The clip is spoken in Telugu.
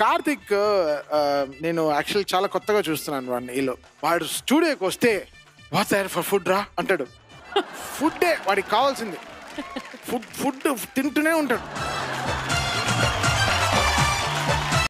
కార్తిక్ నేను యాక్చువల్ చాలా కొత్తగా చూస్తున్నాను వాడిని ఈలో. వాడు స్టూడియోకి వస్తే వాట్ తయారు ఫర్ ఫుడ్ రా? అంటాడు. ఫుడ్డే వాడికి కావాల్సింది. ఫుడ్ ఫుడ్ తింటూనే ఉంటాడు.